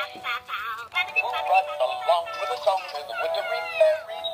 who runs along with the song in the wintry fairy?